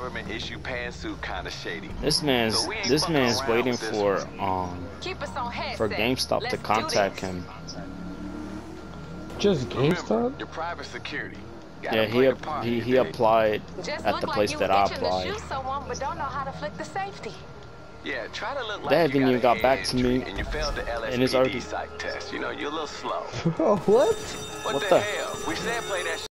government issue pantsuit kind of shady. This man's So this man's waiting this for um Keep us on for GameStop Let's to contact him. Just GameStop? Remember, your private security. Gotta Yeah, he ap- he he applied Just at the place like that I applied. someone, but don't know how to flick the safety. Yeah, try to look like They haven't even got back to me, And you failed the and it's LSPD already- psych test. You know, you're a little slow. what? What, What the, the- hell? We said play that